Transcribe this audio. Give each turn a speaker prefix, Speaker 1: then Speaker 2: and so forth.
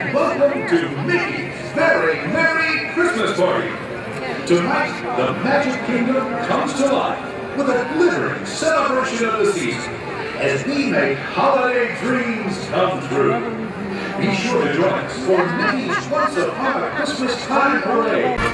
Speaker 1: Welcome to Mickey's Very Merry Christmas Party. Tonight, the Magic Kingdom comes to life with a glittering celebration of the season as we make holiday dreams come true. Be sure to join us for Mickey's Once Upon a Christmas Time Parade.